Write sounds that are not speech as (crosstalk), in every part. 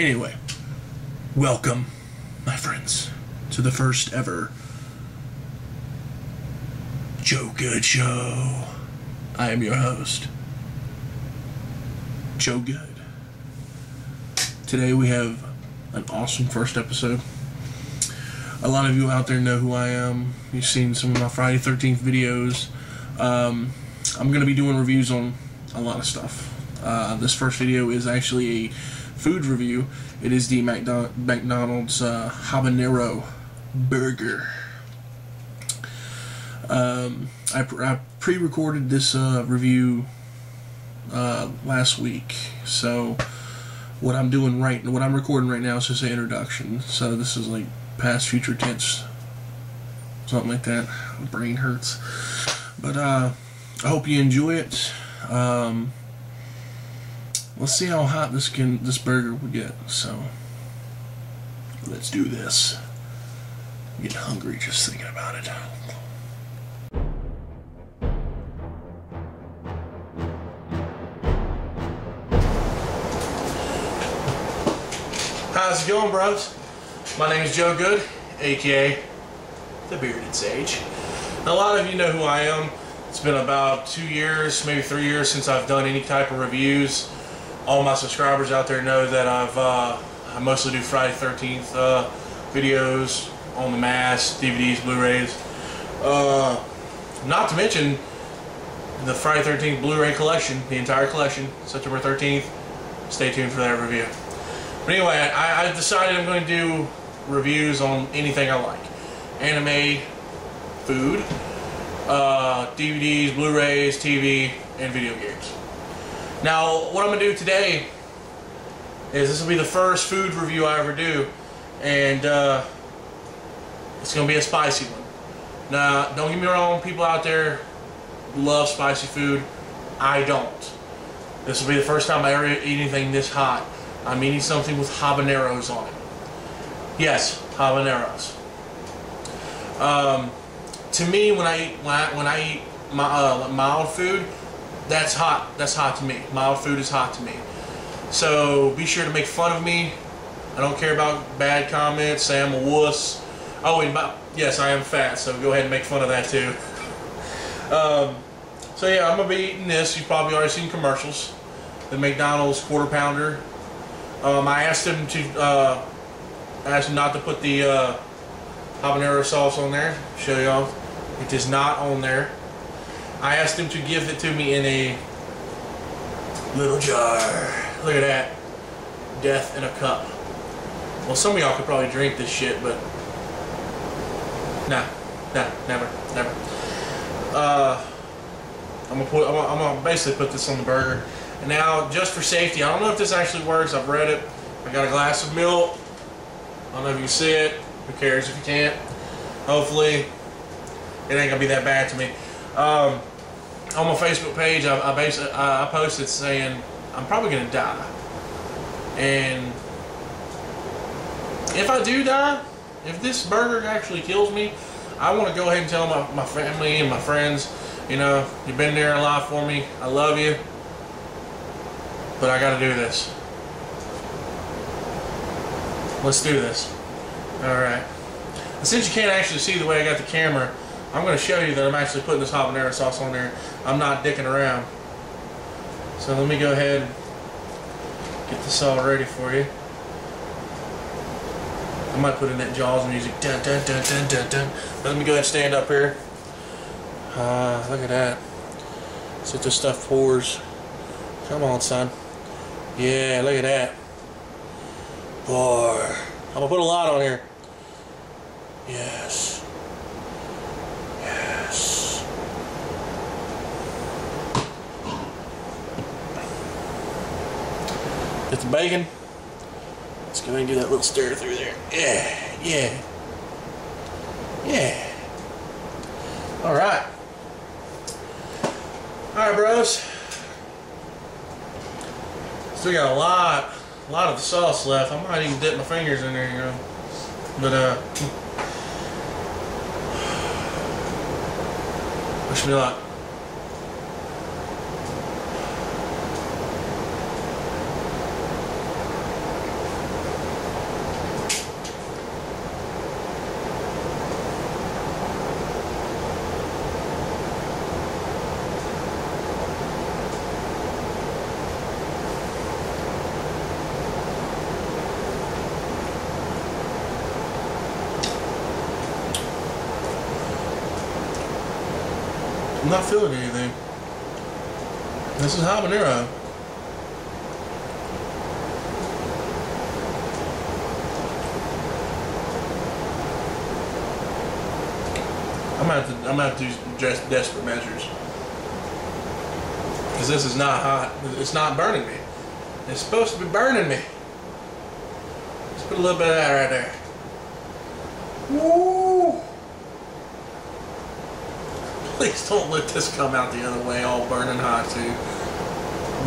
anyway, welcome, my friends, to the first ever Joe Good Show. I am your host, Joe Good. Today we have an awesome first episode. A lot of you out there know who I am. You've seen some of my Friday 13th videos. Um, I'm going to be doing reviews on a lot of stuff. Uh, this first video is actually a food review. It is the McDo- McDonald's uh, habanero burger. Um, I, I pre-recorded this uh, review uh, last week, so what I'm doing right, what I'm recording right now is just an introduction. So this is like past, future tense, something like that. My brain hurts, but uh, I hope you enjoy it. Um, let's see how hot this can this burger will get. So let's do this. I'm getting hungry just thinking about it. How's it going, bros? My name is Joe Good, aka the Bearded Sage. A lot of you know who I am. It's been about two years, maybe three years since I've done any type of reviews. All my subscribers out there know that I've uh, I mostly do Friday 13th uh, videos on the mass, DVDs, Blu-rays. Uh, not to mention the Friday 13th Blu-ray collection, the entire collection, September 13th. Stay tuned for that review. But anyway, I, I decided I'm going to do reviews on anything I like. Anime, food, uh, DVDs, Blu-rays, TV, and video games. Now, what I'm going to do today is this will be the first food review I ever do, and uh, it's going to be a spicy one. Now, don't get me wrong, people out there love spicy food. I don't. This will be the first time I ever eat anything this hot. I'm eating something with habaneros on it. Yes, habaneros. Um, to me, when I eat when I, when I eat my, uh, mild food, that's hot. That's hot to me. Mild food is hot to me. So be sure to make fun of me. I don't care about bad comments. Say I'm a wuss. Oh, and by, yes, I am fat. So go ahead and make fun of that too. (laughs) Um, so yeah, I'm gonna be eating this. You've probably already seen commercials. The McDonald's quarter pounder. Um, I asked him to uh, asked him not to put the uh, habanero sauce on there. Show y'all, it is not on there. I asked him to give it to me in a little jar. Look at that, death in a cup. Well, some of y'all could probably drink this shit, but nah, nah, never, never. Uh, I'm gonna put, I'm gonna, I'm gonna basically put this on the burger. And now, just for safety, I don't know if this actually works. I've read it. I got a glass of milk. I don't know if you can see it. Who cares if you can't? Hopefully, it ain't gonna be that bad to me. Um, on my Facebook page, I, I basically I posted saying I'm probably gonna die, and if I do die, if this burger actually kills me, I want to go ahead and tell my, my family and my friends, you know, you've been there a lot for me. I love you. But I gotta do this. Let's do this. Alright. Since you can't actually see the way I got the camera, I'm gonna show you that I'm actually putting this habanero sauce on there. I'm not dicking around. So let me go ahead and get this all ready for you. I might put in that Jaws music. Dun, dun, dun, dun, dun, dun. Let me go ahead and stand up here. Uh, look at that. See if this stuff pours. Come on, son. Yeah, look at that. Boy. I'm gonna put a lot on here. Yes. The bacon. Let's go ahead and do that little stir through there. Yeah, yeah. Yeah. Alright. Alright, bros. Still got a lot, a lot of the sauce left. I might even dip my fingers in there, you know. But, uh, wish me luck. I'm not feeling anything. This is habanero. I'm gonna have to, I'm gonna have to just desperate measures. Because this is not hot. It's not burning me. It's supposed to be burning me. Let's put a little bit of that right there. Woo! Please don't let this come out the other way all burning hot too.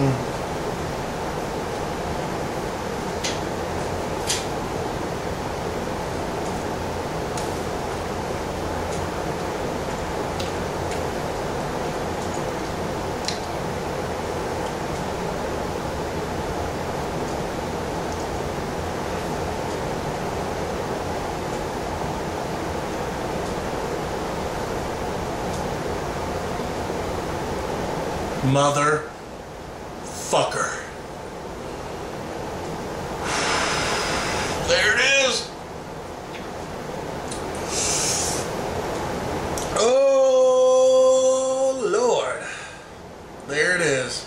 Mm. Mother fucker. There it is. Oh Lord. There it is.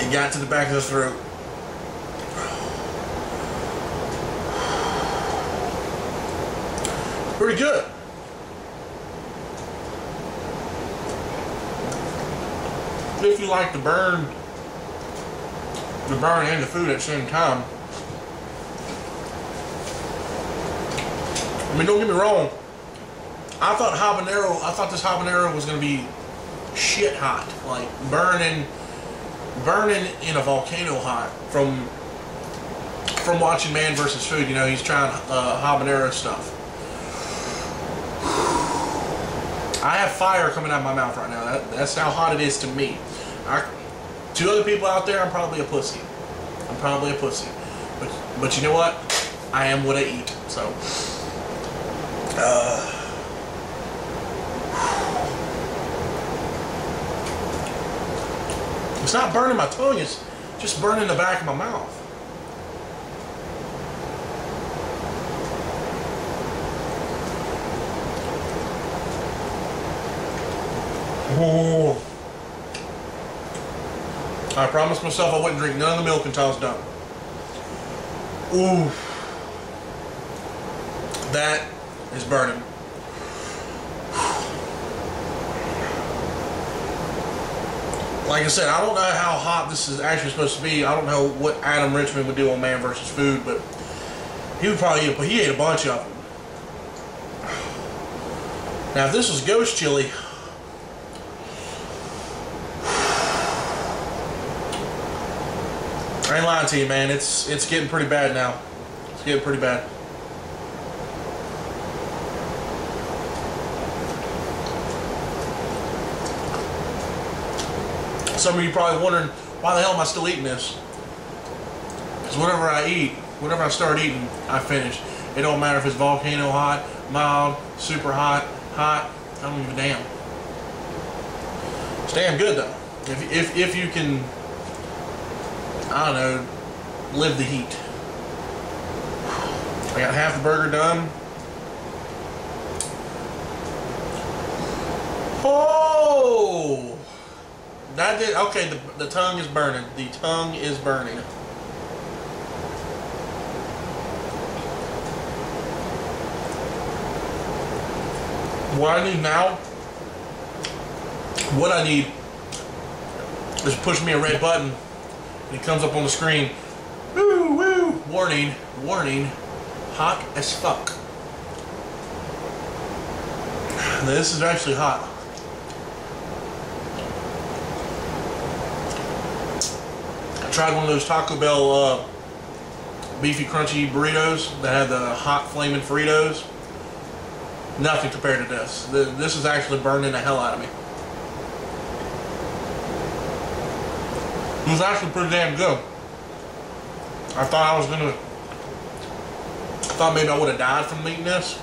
It got to the back of the throat. Pretty good. If you like to burn, the burn and the food at the same time. I mean, don't get me wrong. I thought habanero, I thought this habanero was going to be shit hot. Like burning, burning in a volcano hot from from watching Man vs. Food. You know, he's trying uh, habanero stuff. I have fire coming out of my mouth right now. That, that's how hot it is to me. I, to other people out there, I'm probably a pussy. I'm probably a pussy. But, but you know what? I am what I eat. So, uh, (sighs) it's not burning my tongue. It's just burning the back of my mouth. Oh. I promised myself I wouldn't drink none of the milk until I was done. Ooh. That is burning. Like I said, I don't know how hot this is actually supposed to be. I don't know what Adam Richman would do on Man vs. Food, but he would probably eat, he ate a bunch of them. Now, if this was ghost chili, I ain't lying to you, man. It's it's getting pretty bad now. It's getting pretty bad. Some of you probably wondering, why the hell am I still eating this? Because whenever I eat, whenever I start eating, I finish. It don't matter if it's volcano hot, mild, super hot, hot. I don't give a damn. It's damn good though. If, if, if you can I don't know, live the heat. I got half the burger done. Oh! That did, okay, the, the tongue is burning. The tongue is burning. What I need now, what I need is push me a red button it comes up on the screen. Woo, woo, warning, warning, hot as fuck. This is actually hot. I tried one of those Taco Bell uh, beefy crunchy burritos that had the hot flaming Fritos. Nothing compared to this. This is actually burning the hell out of me. It was actually pretty damn good. I thought I was gonna. I thought maybe I would have died from eating this.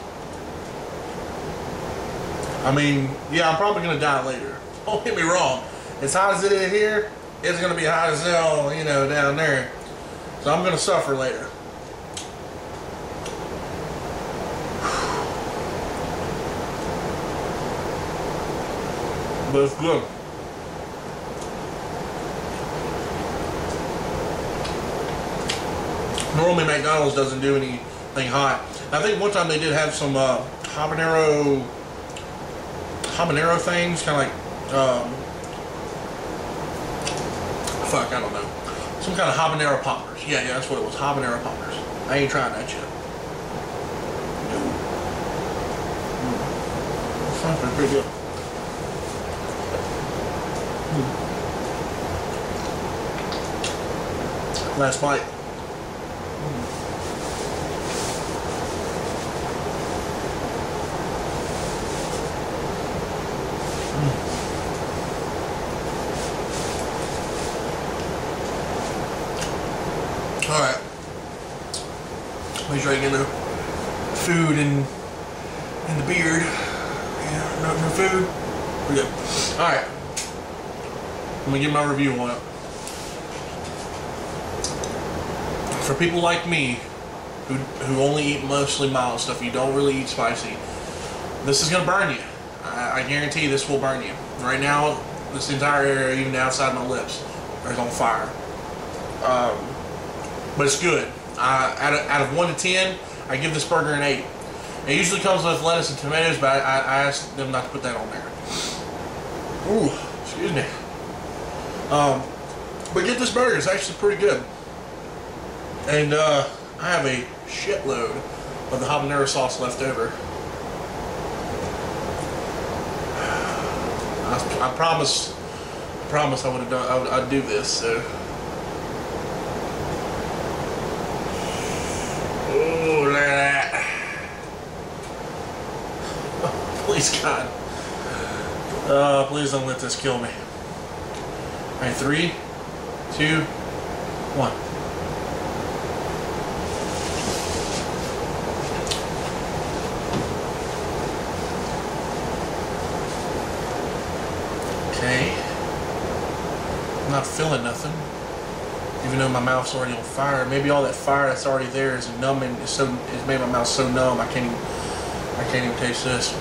I mean, yeah, I'm probably gonna die later. (laughs) Don't get me wrong. As hot as it is here, it's gonna be hot as hell, you know, down there. So I'm gonna suffer later. (sighs) But it's good. Normally McDonald's doesn't do anything hot. I think one time they did have some uh, habanero habanero things, kind of like um, fuck, I don't know, some kind of habanero poppers. Yeah, yeah, that's what it was, habanero poppers. I ain't trying that yet. Sounds pretty good. Last bite. All right. Make sure I get the food and and the beard. Yeah, no, no food. We're good. All right. I'm gonna give my review on it. For people like me, who who only eat mostly mild stuff, you don't really eat spicy. This is gonna burn you. I, I guarantee this will burn you. Right now, this entire area, even outside my lips, is on fire. Um, but it's good. Uh, out, of, out of 1 to 10, I give this burger an 8. It usually comes with lettuce and tomatoes, but I, I asked them not to put that on there. Ooh, excuse me. Um, but get this burger, it's actually pretty good. And uh, I have a shitload of the habanero sauce left over. (sighs) I, I promise, I promise I would have done, I would, I'd do this, so. Oh, look at that. Please, God. Uh, please don't let this kill me. Alright, three, two, one. Okay. I'm not feeling nothing even though my mouth's already on fire. Maybe all that fire that's already there is numbing. It's so it's made my mouth so numb. I can't even I can't even taste this.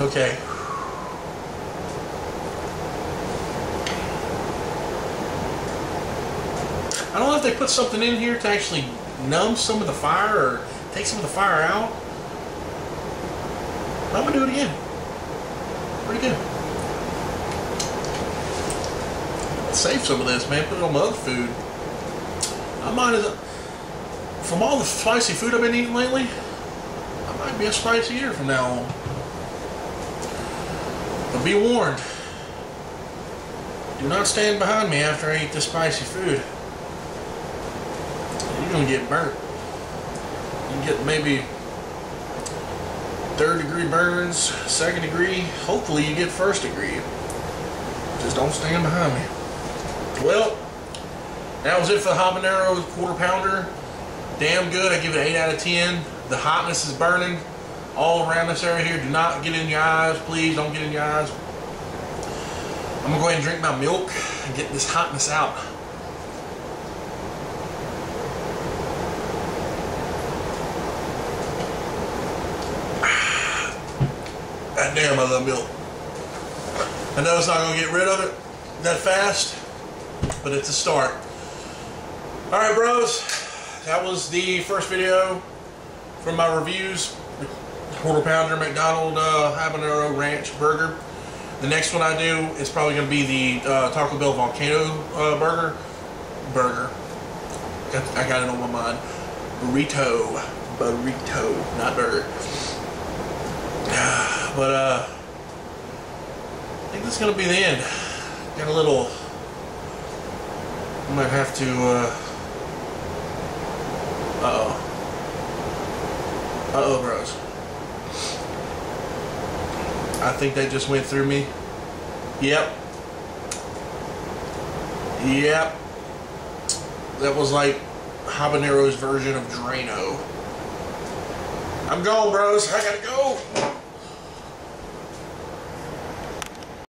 Okay. I don't know if they put something in here to actually numb some of the fire or take some of the fire out. I'm gonna do it again. Pretty good. save some of this, man. Put it on my other food. I might as from all the spicy food I've been eating lately, I might be a spicy eater from now on. Be warned. Do not stand behind me after I eat this spicy food. You're gonna get burnt. You get maybe third degree burns, second degree. Hopefully you get first degree. Just don't stand behind me. Well, that was it for the habanero quarter pounder. Damn good. I give it an 8 out of 10. The hotness is burning all around this area here. Do not get in your eyes. Please don't get in your eyes. I'm to go ahead and drink my milk and get this hotness out. (sighs) God damn, I love milk. I know it's not to get rid of it that fast, but it's a start. All right, bros, that was the first video from my reviews. Quarter pounder McDonald uh, habanero ranch burger. The next one I do is probably going to be the uh, Taco Bell volcano uh, burger. Burger. I got it on my mind. Burrito. Burrito, not burger. (sighs) But uh, I think this is going to be the end. Got a little I might have to, uh... Uh-oh. Uh-oh, bros. I think they just went through me. Yep. Yep. That was like Habanero's version of Drano. I'm gone, bros. I gotta go.